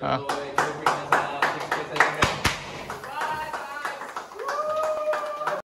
啊。